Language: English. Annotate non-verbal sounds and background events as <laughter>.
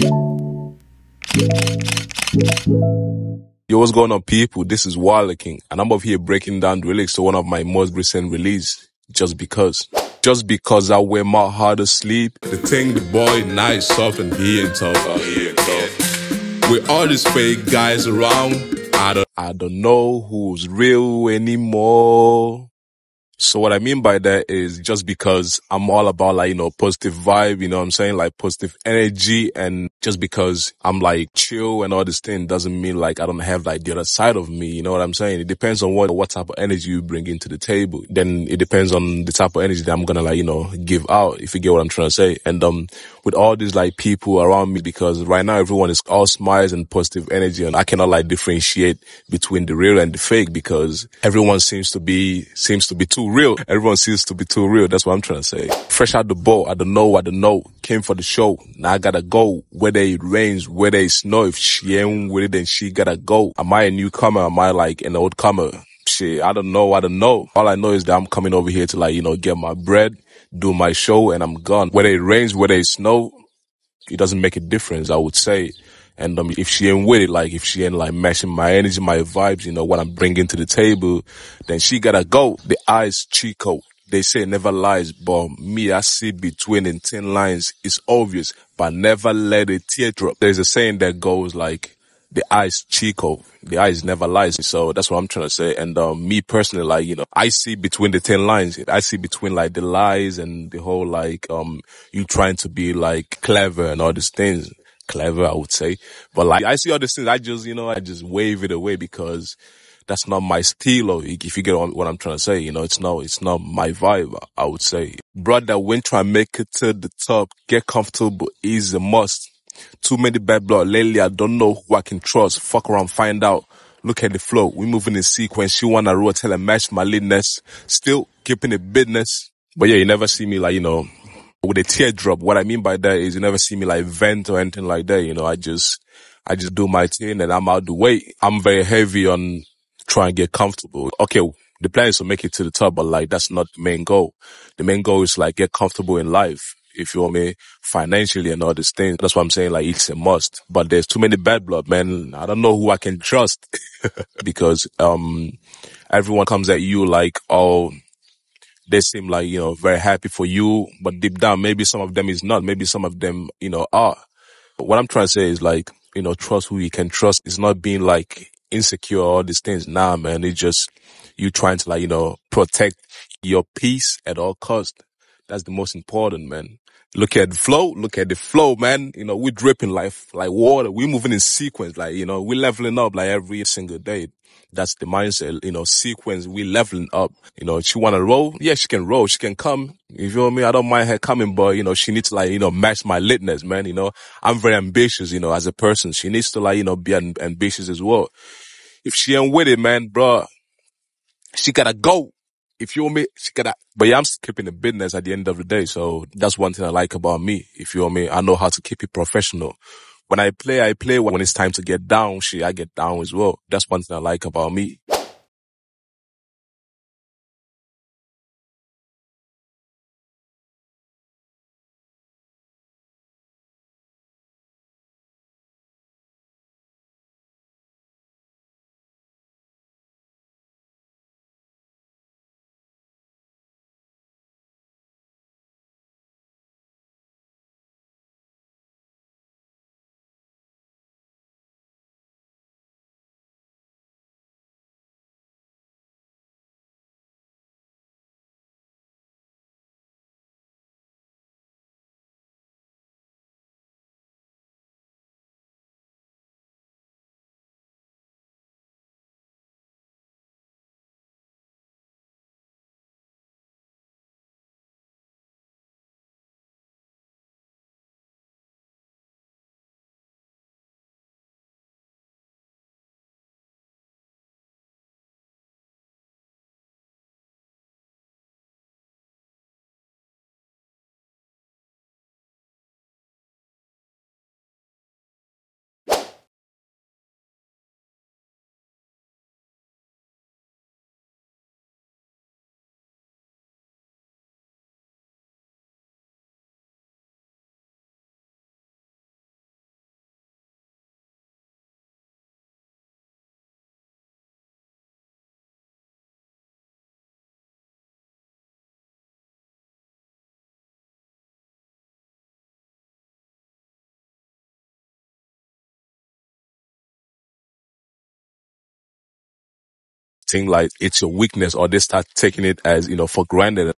Yo, what's going on, people? This is Walletking, and I'm over here breaking down the lyrics to one of my most recent release, Just Because. Just because I wear my heart asleep. The thing, the boy, nice, soft, and he ain't tough out here. tough. With all these fake guys around, I don't. I don't know who's real anymore. So what I mean by that is just because I'm all about like, you know, positive vibe, you know what I'm saying? Like positive energy and just because I'm like chill and all this thing doesn't mean like I don't have like the other side of me, you know what I'm saying? It depends on what, what type of energy you bring into the table. Then it depends on the type of energy that I'm gonna like, you know, give out, if you get what I'm trying to say. And, um, with all these like people around me, because right now everyone is all smiles and positive energy and I cannot like differentiate between the real and the fake because everyone seems to be, seems to be too real. Everyone seems to be too real. That's what I'm trying to say. Fresh out the boat, I don't know, I don't know. Came for the show. Now I gotta go. Whether it rains, whether it snow, if she ain't with it, then she gotta go. Am I a newcomer? Am I like an old comer? Shit, I don't know. I don't know. All I know is that I'm coming over here to like, you know, get my bread, do my show, and I'm gone. Whether it rains, whether it snow, it doesn't make a difference, I would say. And um, if she ain't with it, like if she ain't like matching my energy, my vibes, you know, what I'm bringing to the table, then she gotta go. The eyes, Chico. They say never lies, but me, I see between the ten lines. It's obvious, but never let a tear drop. There's a saying that goes like, the eyes Chico. The eyes never lies. So that's what I'm trying to say. And um, me personally, like, you know, I see between the 10 lines. I see between like the lies and the whole like, um, you trying to be like clever and all these things. Clever, I would say. But like, I see all these things. I just, you know, I just wave it away because that's not my style. Or if you get what I'm trying to say, you know, it's not, it's not my vibe. I would say, brother, when try make it to the top, get comfortable is a must. Too many bad blood lately. I don't know who I can trust. Fuck around, find out. Look at the flow. We moving in sequence. She wanna roll, tell her match my litness. Still keeping it business. But yeah, you never see me like, you know, with a teardrop. What I mean by that is you never see me like vent or anything like that. You know, I just, I just do my thing and I'm out the way. I'm very heavy on trying to get comfortable. Okay, the plan is to make it to the top, but like that's not the main goal. The main goal is like get comfortable in life. If you want me financially and all these things, that's what I'm saying. Like it's a must, but there's too many bad blood, man. I don't know who I can trust <laughs> because, um, everyone comes at you like, oh, they seem like, you know, very happy for you, but deep down, maybe some of them is not. Maybe some of them, you know, are. But what I'm trying to say is like, you know, trust who you can trust. It's not being like insecure all these things. Nah, man. It's just you trying to like, you know, protect your peace at all cost. That's the most important, man. Look at the flow. Look at the flow, man. You know, we're dripping like, like water. We're moving in sequence. Like, you know, we're leveling up like every single day. That's the mindset, you know, sequence. We leveling up. You know, she want to roll. Yeah, she can roll. She can come. If You feel me? I don't mind her coming, but you know, she needs to like, you know, match my litness, man. You know, I'm very ambitious, you know, as a person. She needs to like, you know, be am- ambitious as well. If she ain't with it, man, bro, she gotta go. If you want me. But yeah, I'm keeping the business at the end of the day. So that's one thing I like about me. If you want me, I know how to keep it professional. When I play, I play. When it's time to get down, shit, I get down as well. That's one thing I like about me. Think like it's your weakness or they start taking it as, you know, for granted.